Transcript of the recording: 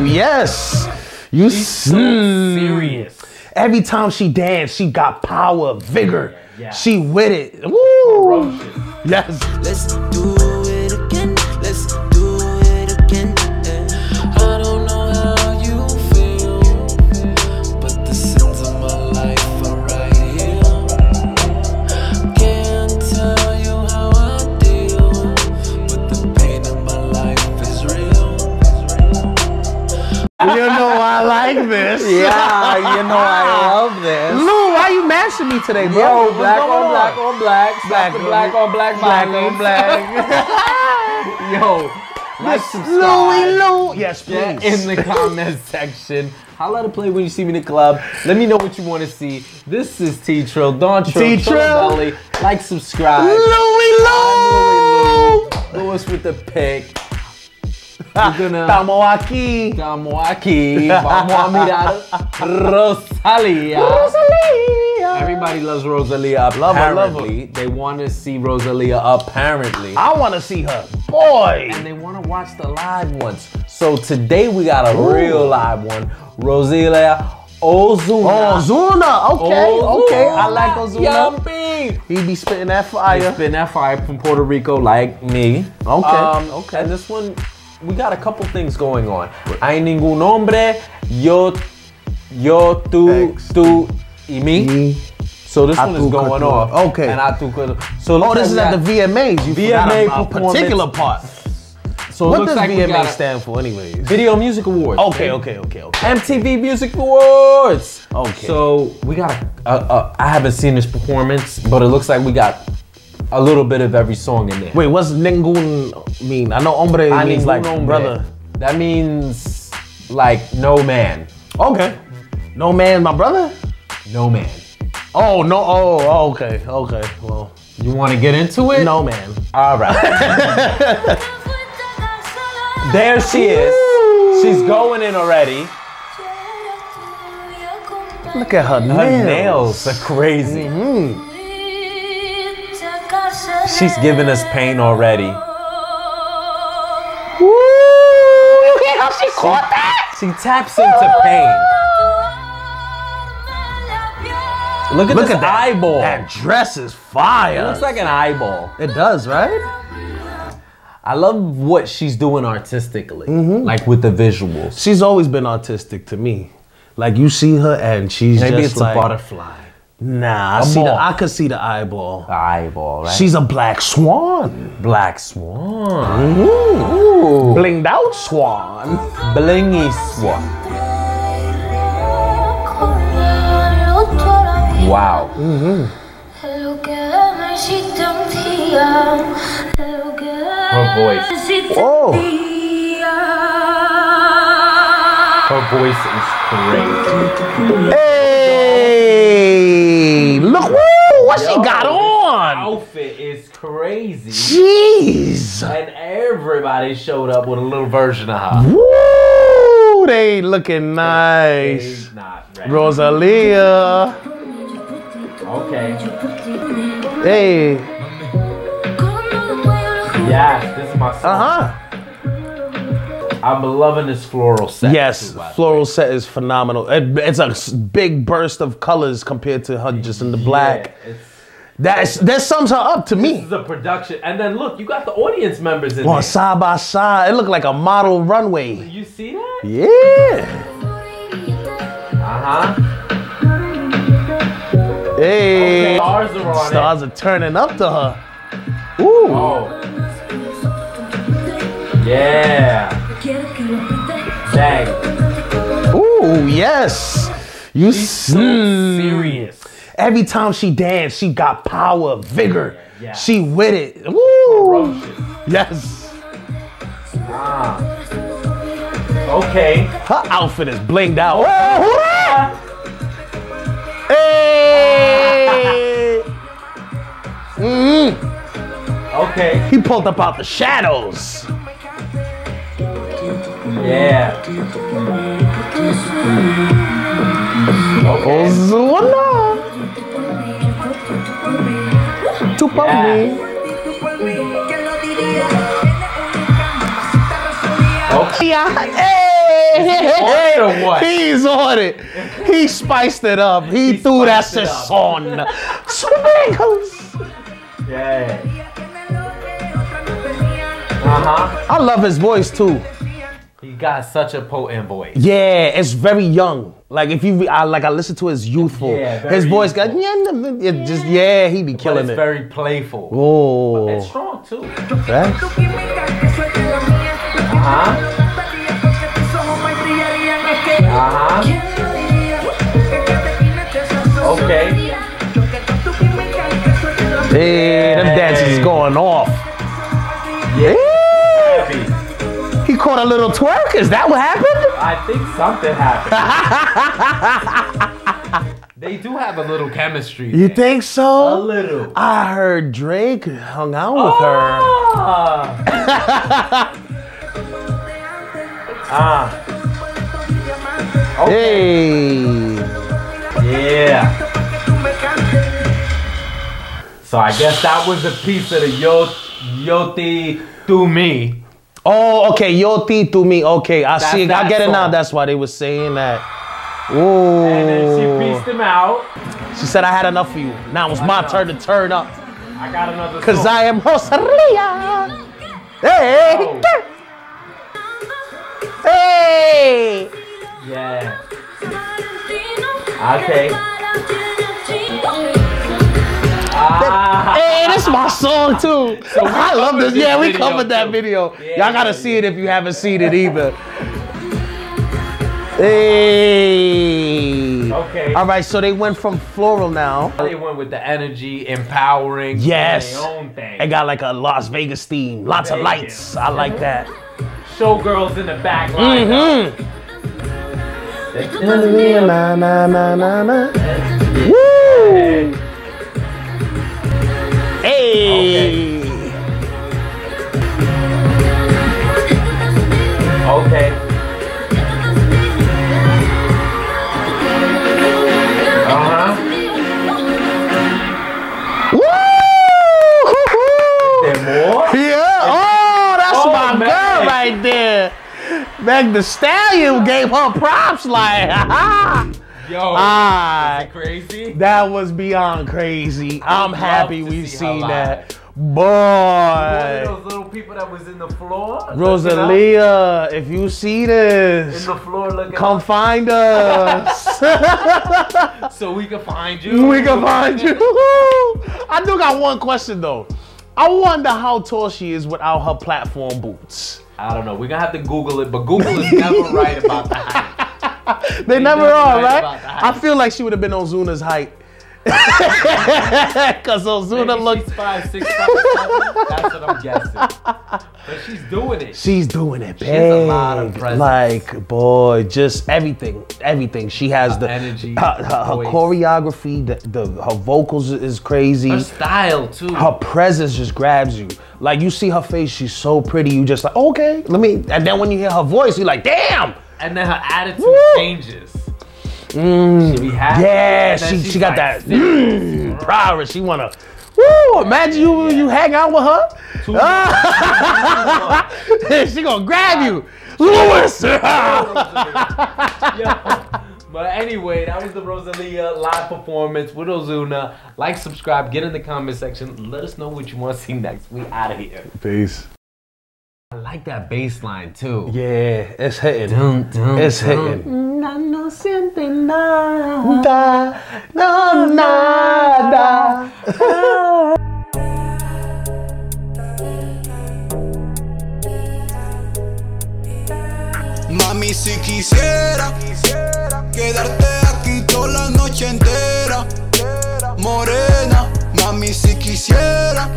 Ooh, yes. You She's so mm. serious. Every time she danced, she got power, vigor. Yeah. She with it. Woo. Yes. Let's do like this. Yeah, you know I love this. Lou, why you mashing me today, bro? Yo, black going on black on black, Black black on on- black on black, Black on black. Yo, like subscribe. Louie Lou. Yes, please. Get in the comment section. Holla to play when you see me in the club. Let me know what you want to see. This is T Trill, Don Trill, T-Trill. Belly. Like, subscribe. Louie Lou. Luis with the pick. We're gonna. Estamos aquí. Estamos aquí. Vamos a mirar Rosalia. Everybody loves Rosalia. Love her, love her. Apparently, they want to see Rosalia. Apparently, I want to see her. Boy. and they want to watch the live ones. So today we got a real live one. Rosalia Ozuna. Ozuna. Okay. Okay. I like Ozuna. Yumpy. He be spitting that fire. spin that fire from Puerto Rico like me. Okay, Um, okay. And this one, we got a couple things going on. A ningún hombre, yo, yo, tú, tú y me. Me. So this one is going off. Okay. And I tu. So Oh, this is at the VMAs. You VMA forgot a, a particular part. So What does like VMA stand for, anyways? Video Music Awards. Okay, okay, okay, okay. MTV Music Awards. Okay. So we got a, a, a. I haven't seen this performance, but it looks like we got a little bit of every song in there. Wait, what's ningun mean? I know hombre I means like hombre. brother. That means like no man. Okay. No man, my brother? No man. Oh, no. Oh, oh, okay, okay. Well, You want to get into it? no man. All right. there she is. She's going in already. Look at her, Her nails. nails are crazy. Mm-hmm. She's giving us pain already. Woo! You hear how she caught that? She taps into pain. Look at Look this at that eyeball. That dress is fire. It looks like an eyeball. it does, right? I love what she's doing artistically, Mm-hmm. like with the visuals. She's always been artistic to me. Like you see her and she's Maybe just it's like a butterfly. Nah, I A see the. I could see the eyeball. The Eyeball, right? She's a black swan. Black Swan. Ooh. Blinged out swan. Blingy Swan. Wow. Mm-hmm. Hello girl, my she don't hear. Her voice. Oh. Voice is crazy. Hey, look, woo, what she got on? Outfit is crazy. Jeez. And everybody showed up with a little version of her. Woo, they looking nice. Not ready. Rosalia. Okay. Hey. Yes, this is my song. Uh huh. I'm loving this floral set. Yes, too, floral set is phenomenal. It- it's a big burst of colors compared to her just in the black. Yeah, That's that sums her up to me. this is a production. And then look, you got the audience members in On there. side by side, it looked like a model runway. You see that? Yeah. Uh-huh. Hey. Okay, stars are on Stars it. are turning up to her. Ooh. Oh. Yeah. Dang. Ooh, yes. You She's so mm. serious. Every time she danced, she got power, vigor. Yeah. She with it. Woo. Yes. Ah. Okay. Her outfit is blinged out. Oh, who that? Hey. Mhm. Okay. He pulled up out the shadows. Yeah. Okay. Ozuna. Tupa Yeah. me. Okay. Yeah. Hey. Hey, on it or what? He's on it. He spiced it up. He, He threw that spiced it up. sazon. Swingles. Yeah. Uh huh. I love his voice too. He got such a potent voice. Yeah, it's very young. Like if you, I like I listen to his youthful. Yeah, very his voice got youthful. yeah, no, no, it just yeah, he be But killing it's it. very playful. And it's strong too. facts. Uh-huh. Uh-huh. Okay. Hey, them dances is going off. Caught a little twerk. Is that what happened? I think something happened. they do have a little chemistry. You there. think so? A little. I heard Drake hung out with her. ah. her. Okay. Hey. Yeah. So I guess that was a piece of the yo yoti to me. Oh, okay. Yo ti to me. Okay, I That's see. I that get it now. That's why they were saying that. Ooh. And then she pieced him out. She said, I had enough of you. Now it's my know. turn to turn up. I got another Because song. I am Rosalia. Hey. Oh. Hey. Yeah. Okay. Ah. Hey, this my song too. I love this. this Yeah, we covered that too. video. Yeah, Y'all gotta yeah, see it if you haven't seen it either. Hey. Okay. All right, so they went from floral now. They went with the energy, empowering, doing Yes. their own thing. They got like a Las Vegas theme. Lots of lights. I like that. Showgirls in the back Mm-hmm. Meg Thee Stallion gave her props like, ha Yo. Is it crazy? that was beyond crazy. I'm happy we've see seen that. One of Boy. those little people that was in the floor. Rosalia, if you see this, In the floor looking come up, find us. so we can find you. we can find you. I do got one question though. I wonder how tall she is without her platform boots. I don't know. We're gonna have to Google it, but Google is never right about the height. They never never are, right right? about the height. I feel like she would have been on Zuna's height. Cause Ozuna Maybe five, six, five, seven. That's what I'm guessing. But she's doing it. She's doing it big. has a lot of presence. Like, boy, just everything, everything. She has the energy, her, her, her choreography, the, the her vocals is crazy. Her style too. her presence just grabs you. Like you see her face, she's so pretty. You just like, okay, let me. And then when you hear her voice, you're like, damn. and then her attitude Woo! changes. She happy. Yeah, she she got like that mm, prowess. She wanna. Woo! Imagine you you hang out with her. Too she gonna grab you, Luis. Yeah. But anyway, that was the Rosalia live performance with Ozuna. Like, subscribe, get in the comment section. Let us know what you want to see next. We out of here. Peace. I like that bass line too. Yeah, it's hitting. Dun, dun, It's dun. hitting. No nada. Mami, si quisiera quedarte aquí toda la noche entera, morena. Mami, si quisiera